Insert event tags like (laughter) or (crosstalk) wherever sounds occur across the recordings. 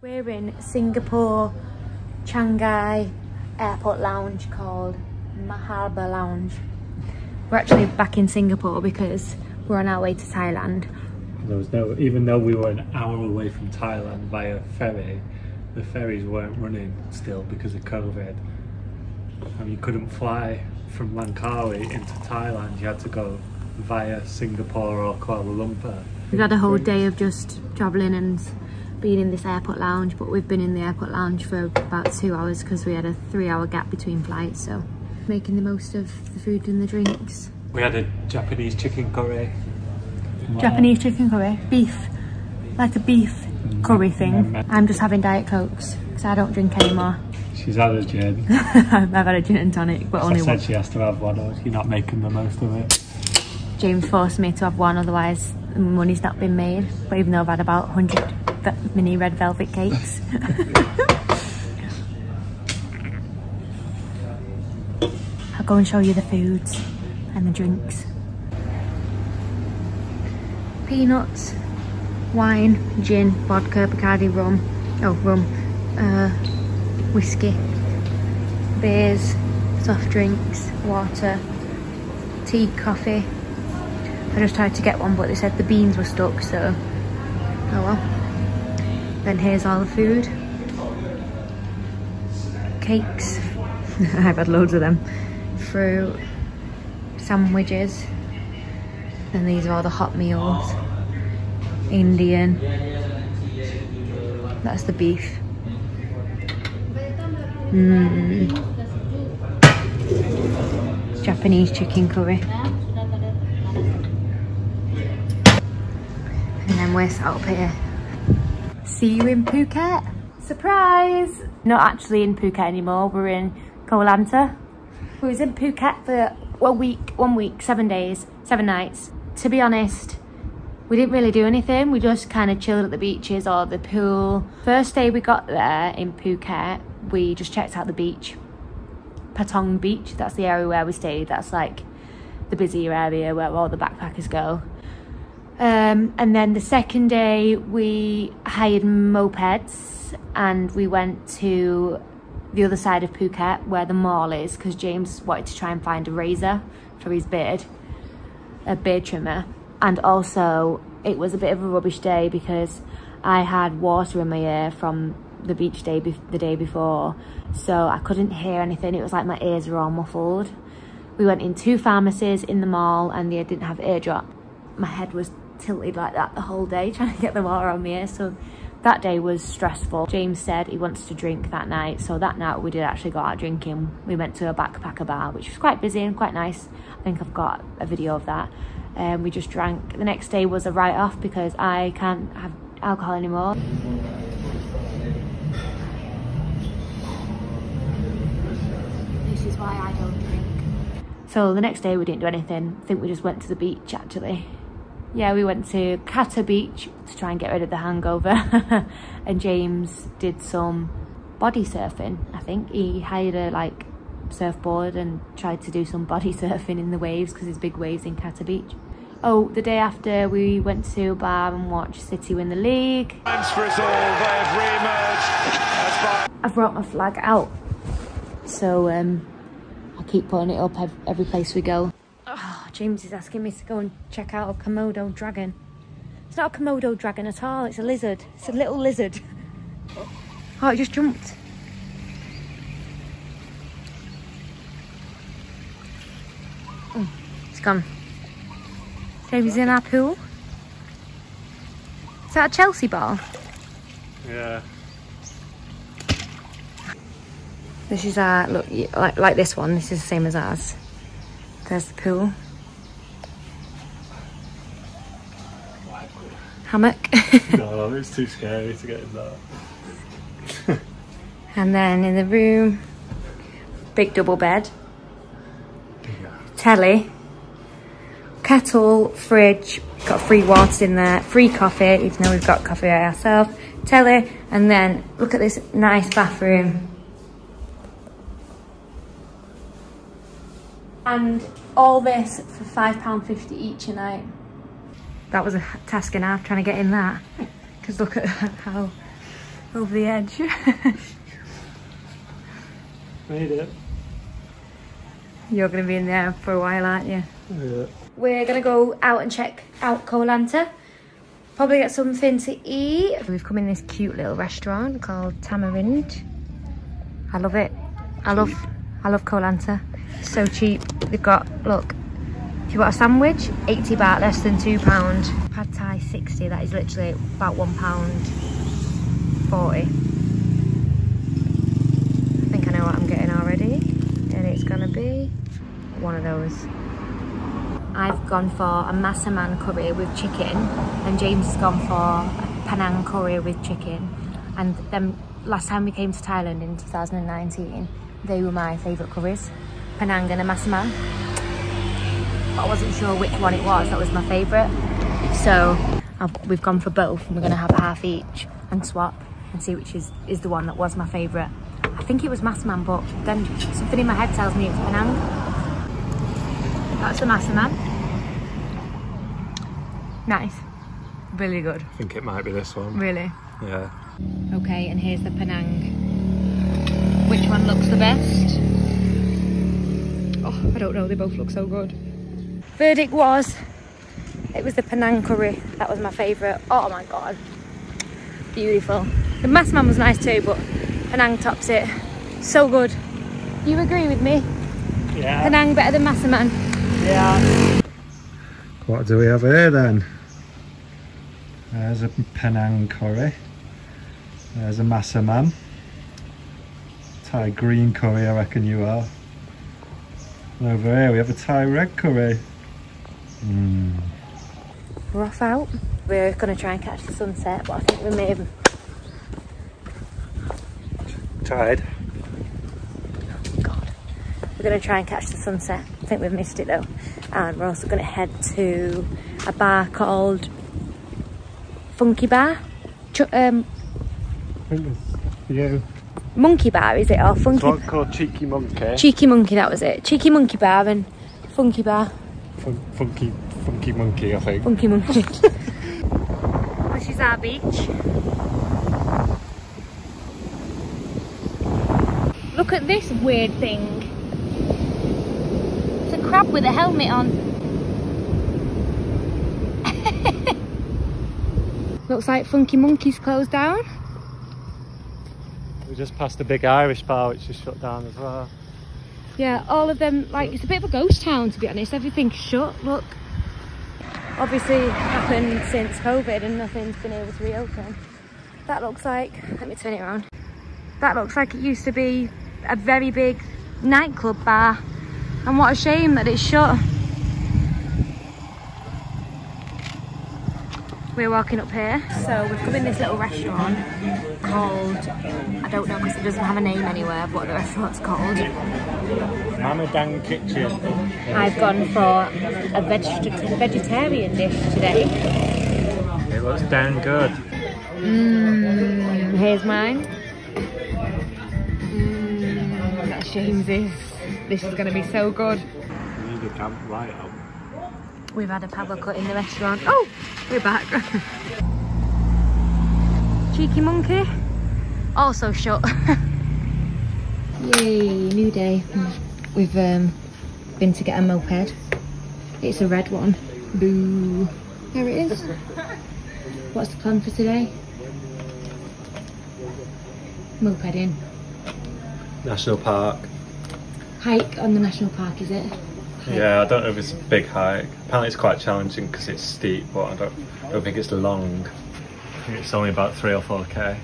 We're in Singapore, Changi airport lounge called Marhaba Lounge. We're actually back in Singapore because we're on our way to Thailand. There was no, even though we were an hour away from Thailand via ferry, the ferries weren't running still because of COVID. And you couldn't fly from Langkawi into Thailand. You had to go via Singapore or Kuala Lumpur. We've had a whole day of just travelling and being in this airport lounge, but we've been in the airport lounge for about two hours because we had a three hour gap between flights. So making the most of the food and the drinks. We had a Japanese chicken curry. Japanese chicken curry, beef, like a beef mm. curry thing. Mm. I'm just having Diet Cokes because I don't drink anymore. She's had a gin. (laughs) I've had a gin and tonic, but I only said one. she has to have one or you're not making the most of it. James forced me to have one, otherwise the money's not been made. But even though I've had about 100 ve- mini red velvet cakes. (laughs) I'll go and show you the foods and the drinks. Peanuts, wine, gin, vodka, Bacardi rum, oh rum, uh, whiskey, beers, soft drinks, water, tea, coffee. I just tried to get one, but they said the beans were stuck, so oh well. Then here's all the food. Cakes. (laughs) I've had loads of them. Fruit, sandwiches. And these are all the hot meals. Indian. That's the beef. Mmm. Japanese chicken curry. And then we're set up here. See you in Phuket. Surprise! Not actually in Phuket anymore. We're in Koh Lanta. We was in Phuket for one week, one week, seven days, seven nights. To be honest, we didn't really do anything. We just kind of chilled at the beaches or the pool. First day we got there in Phuket, we just checked out the beach. Patong Beach, that's the area where we stayed. That's like the busier area where all the backpackers go. Um, and then the second day we hired mopeds and we went to the other side of Phuket where the mall is because James wanted to try and find a razor for his beard, a beard trimmer. And also it was a bit of a rubbish day because I had water in my ear from the beach day be- the day before so I couldn't hear anything. It was like my ears were all muffled. We went in two pharmacies in the mall and they didn't have ear drop. My head was tilted like that the whole day (laughs) trying to get the water on me. So that day was stressful. James said he wants to drink that night. So that night we did actually go out drinking. We went to a backpacker bar, which was quite busy and quite nice. I think I've got a video of that. Um, we just drank. The next day was a write-off because I can't have alcohol anymore. This is why I don't drink. So the next day we didn't do anything. I think we just went to the beach actually. Yeah, we went to Kata Beach to try and get rid of the hangover. (laughs) and James did some body surfing, I think. He hired a like surfboard and tried to do some body (laughs) surfing in the waves because there's big waves in Kata Beach. Oh, the day after we went to a bar and watched City win the league. Chance for us all. They have re-emerged as Bar- I've brought my flag out. So um, I keep putting it up every place we go. James is asking me to go and check out a Komodo dragon. It's not a Komodo dragon at all, it's a lizard. It's a little lizard. (laughs) Oh, it just jumped. Oh, it's gone. James is in our pool. Is that a Chelsea ball? Yeah. This is our look like like this one. This is the same as ours. There's the pool. Hammock. (laughs) No, it's too scary to get in there. (laughs) and then in the room, big double bed, telly, kettle, fridge, got free water in there, free coffee, even though we've got coffee ourselves, telly, and then look at this nice bathroom. And all this for £5.50 each a night. That was a task and a half trying to get in that. Because look at (laughs) how over the edge. (laughs) Made it. You're going to be in there for a while, aren't you? Yeah. We're going to go out and check out Koh-Lanta. Probably get something to eat. We've come in this cute little restaurant called Tamarind. I love it. I love I love Koh-Lanta. So cheap. They've got, look, if you want a sandwich, 80 baht, less than two pound. Pad Thai 60, that is literally about one pound 40. I think I know what I'm getting already. And it's gonna be one of those. I've gone for a Massaman curry with chicken and James has gone for a Penang curry with chicken. And then last time we came to Thailand in 2019, they were my favourite curries, Penang and a Massaman. But I wasn't sure which one it was that was my favourite. So I've, we've gone for both and we're gonna have a half each and swap and see which is, is the one that was my favourite. I think it was Massaman, but then something in my head tells me it's Penang. That's the Massaman. Nice. Really good. I think it might be this one. Really. Yeah. Okay, and here's the Penang. Which one looks the best? Oh, I don't know. They both look so good. Verdict was, it was the Penang curry. That was my favourite. Oh my god. Beautiful. The Massaman was nice too, but Penang tops it. So good. You agree with me? Yeah. Penang better than Massaman? Yeah. What do we have here then? There's a Penang curry. There's a Massaman. Thai green curry, I reckon you are. And over here we have a Thai red curry. Mm. We're off out. We're going to try and catch the sunset, but I think we may have Tide. God. We're going to try and catch the sunset. I think we've missed it though. And we're also going to head to a bar called Funky Bar. Ch um, I think it's you. Monkey Bar, is it? Or Funky one called Cheeky Monkey. Cheeky Monkey, that was it. Cheeky Monkey Bar and Funky Bar. Fun- funky, funky monkey, I think. Funky Monkey. (laughs) this is our beach. Look at this weird thing. It's a crab with a helmet on. (laughs) Looks like Funky Monkey's closed down. We just passed a big Irish bar which is shut down as well. Yeah, all of them, like, it's a bit of a ghost town to be honest. Everything's shut, look. Obviously happened since COVID and nothing's been able to reopen. That looks like, let me turn it around. That looks like it used to be a very big nightclub bar. And what a shame that it's shut. We're walking up here. So we've come in this little restaurant called, I don't know because it doesn't have a name anywhere, what the restaurant's called. Mamadang Kitchen. I've gone for a veg- vegetarian dish today. It looks damn good. Mmm, here's mine. Mmm, that's James's. This is going to be so good. You need a light up. We've had a paddle cut in the restaurant. Oh, we're back. (laughs) Cheeky monkey. Also shut. (laughs) Yay, new day. We've um, been to get a moped. It's a red one. Boo. There it is. What's the plan for today? Moped in. National Park. Hike on the national park, is it? Hike. Yeah, I don't know if it's a big hike. Apparently it's quite challenging because it's steep, but I don't, I don't think it's long. I think it's only about three or four k.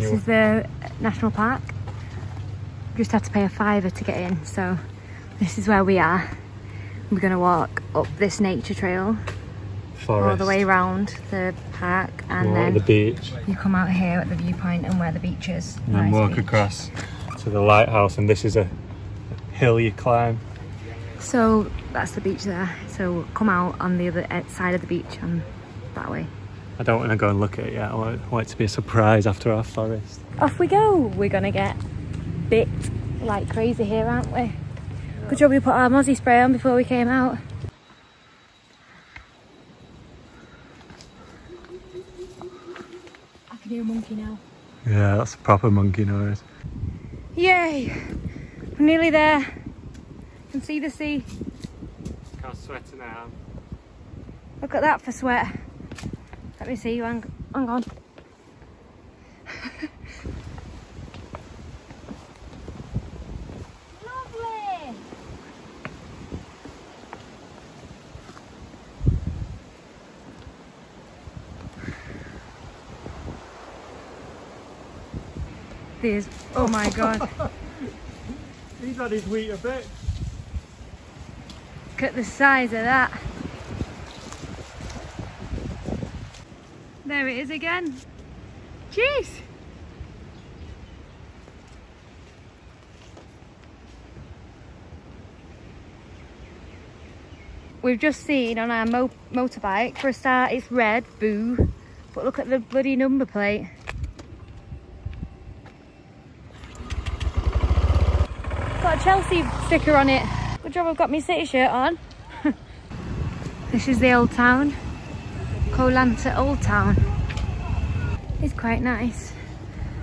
this is the national park. Just had to pay a fiver to get in. So this is where we are. We're gonna walk up this nature trail Forest. all the way around the park and then the beach. you come out here at the viewpoint and where the beach is. And then Nice walk beach. across to the lighthouse and this is a hill you climb. So that's the beach there. So come out on the other e- side of the beach and that way. I don't want to go and look at it yet. I want, I want it to be a surprise after our forest. Off we go. We're gonna get bit like crazy here, aren't we? Good job we put our mozzie spray on before we came out. I can hear a monkey now. Yeah, that's a proper monkey noise. Yay! We're nearly there. Can see the sea. Can't sweat now. Look at that for sweat. Let me see you. Hang, hang on. Lovely. There's, oh my god. (laughs) He's had his wheat a bit. Look at the size of that. There it is again. Jeez. We've just seen on our mo motorbike, for a start it's red, boo, but look at the bloody number plate. Got a Chelsea sticker on it. Good job I've got my city shirt on. (laughs) this is the old town. Koh Lanta Old Town. It's quite nice.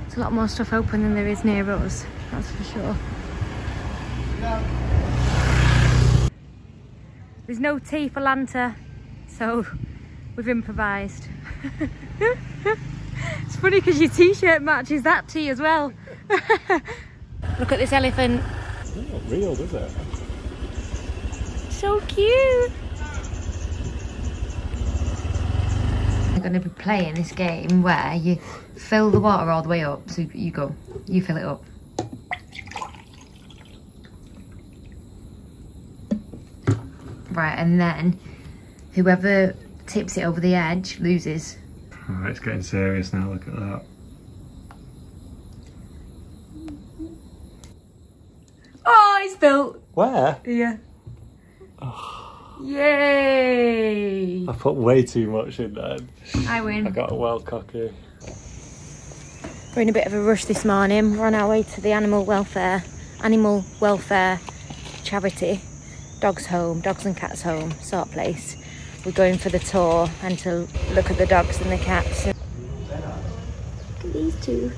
There's a lot more stuff open than there is near us, that's for sure. There's no tea for Lanta, so we've improvised. (laughs) it's funny because your t-shirt matches that tea as well. (laughs) Look at this elephant. Not real, does it? So cute. We're going to be playing this game where you fill the water all the way up. So you go, you fill it up. Right, and then whoever tips it over the edge loses. Alright, it's getting serious now, look at that. Oh, it's built. Where? Yeah. Yay! I put way too much in there. I win. I got a well cocky. We're in a bit of a rush this morning. We're on our way to the animal welfare, animal welfare charity, dogs home, dogs and cats home sort place. We're going for the tour and to look at the dogs and the cats. Look at these two.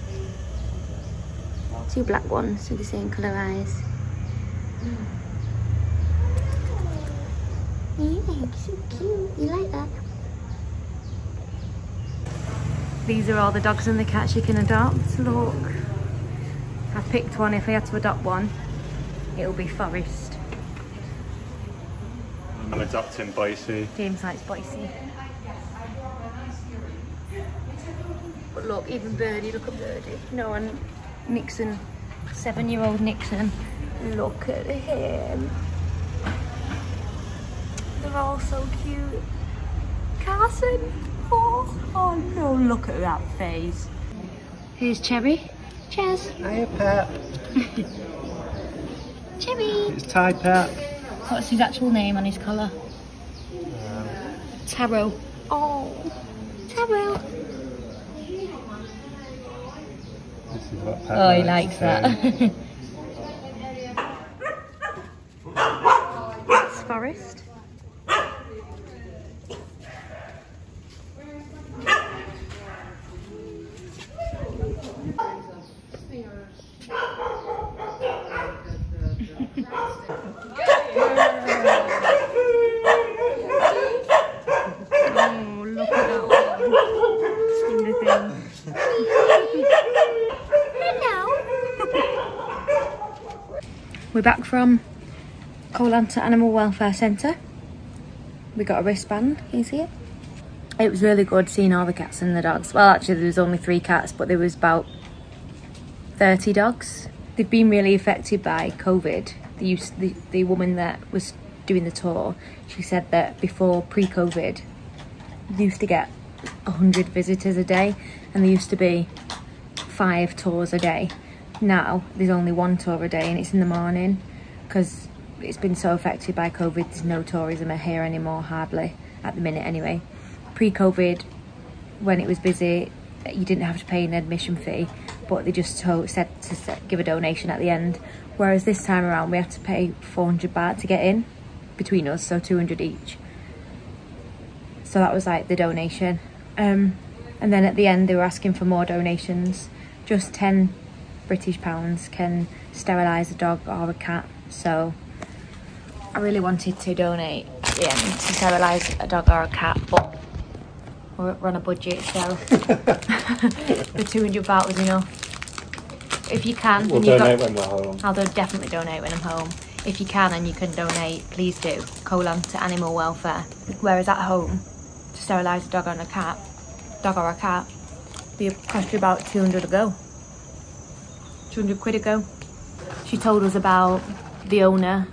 Two black ones with the same colour eyes. Yeah, so cute. You like that? These are all the dogs and the cats you can adopt. Look. I've picked one. If I had to adopt one, it'll be Forest. I'm adopting Boise. James likes Boise. But look, even Birdie, look at Birdie. No, and Nixon, seven-year-old Nixon. Look at him. They're all so cute. Carson. Oh, oh no, look at that face. Here's Cherry. Cheers. Hiya, Pat. (laughs) Cherry. It's Ty Pat. What's his actual name on his collar? Uh, Taro. Oh, Taro. This is what Pat Oh, he likes likes to say. that. That's (laughs) Forest. Oh, look at that one. In the thing. Hello. We're back from Koh Lanta Animal Welfare Centre. We got a wristband, can you see it? It was really good seeing all the cats and the dogs. Well, actually, there was only three cats, but there was about 30 dogs. they've been really affected by COVID. The, the, the woman that was doing the tour, she said that before pre-COVID, used to get 100 visitors a day and there used to be five tours a day. Now there's only one tour a day and it's in the morning because it's been so affected by COVID, there's no tourism here anymore, hardly, at the minute anyway. Pre-COVID, when it was busy, you didn't have to pay an admission fee, but they just told, said to set, give a donation at the end. Whereas this time around, we have to pay 400 baht to get in between us, so 200 each. So that was like the donation. Um, and then at the end, they were asking for more donations. Just 10 British pounds can sterilise a dog or a cat. So I really wanted to donate at the end to sterilise a dog or a cat, but we're, on a budget, so (laughs) the 200 baht was enough. If you can, We'll donate got, when we're home. I'll definitely donate when I'm home. If you can and you can donate, please do. Koh Lanta animal welfare. Whereas at home, to sterilise a dog or a cat, dog or a cat, they cost you about 200 a go. 200 quid a go. She told us about the owner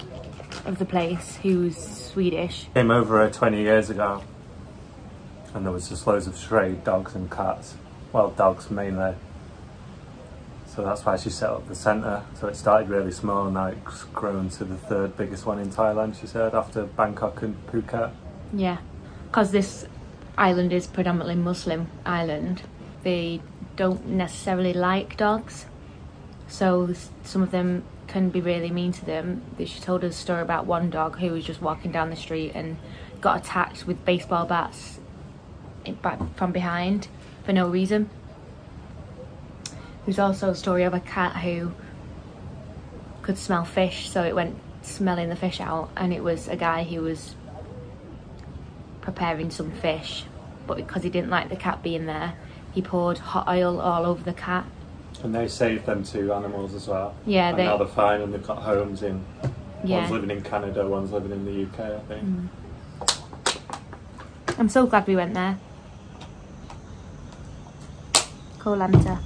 of the place, who's Swedish. Came over here 20 years ago and there was just loads of stray dogs and cats. Well, dogs mainly. So that's why she set up the centre. So it started really small, and now it's grown to the third biggest one in Thailand, she said, after Bangkok and Phuket. Yeah, because this island is predominantly Muslim island. They don't necessarily like dogs, so some of them can be really mean to them. She told us a story about one dog who was just walking down the street and got attacked with baseball bats from behind for no reason. There's also a story of a cat who could smell fish, so it went smelling the fish out, and it was a guy who was preparing some fish, but because he didn't like the cat being there, he poured hot oil all over the cat. And they saved them two animals as well. Yeah, and they- now they're fine and they've got homes in. Yeah. One's living in Canada, one's living in the UK, I think. Mm. I'm so glad we went there. Koh Lanta.